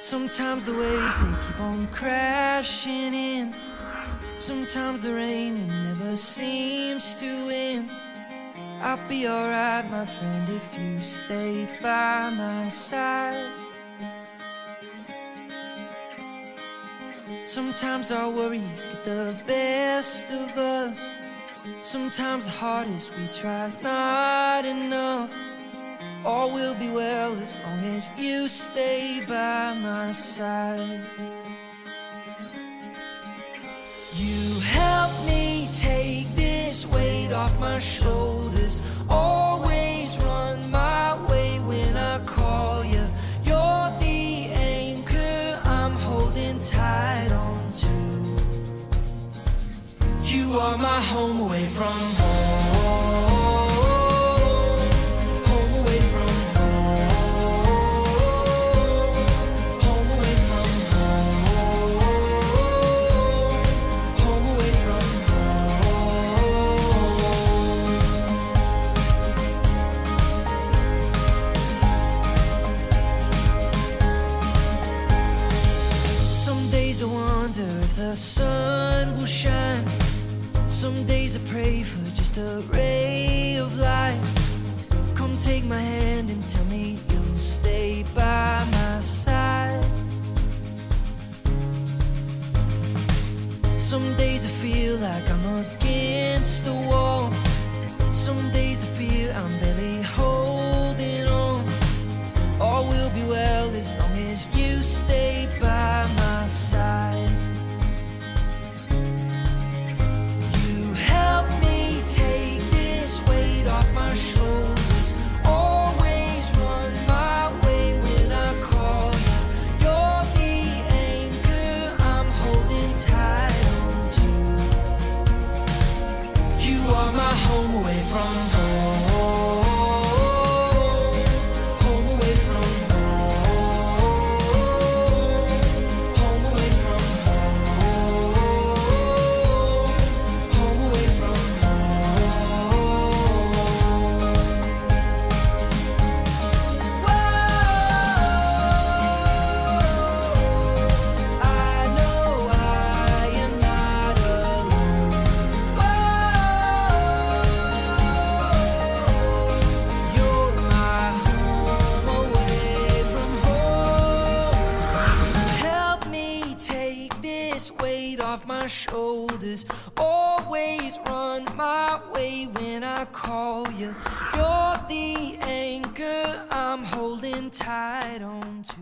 Sometimes the waves they keep on crashing in. Sometimes the rain it never seems to end. I'll be alright, my friend, if you stay by my side. Sometimes our worries get the best of us. Sometimes the hardest we try is not enough. All will be well as long as you stay by my side. You help me take this weight off my shoulders. Always You are my home away from home. Home away from home. Home away from home. Home away from home. Some days I wonder if the sun will shine. Some days I pray for just a ray of light. Come take my hand and tell me you'll stay by my side. Some days I feel like I'm against the wall. From shoulders. Always run my way when I call you. You're the anchor I'm holding tight on to.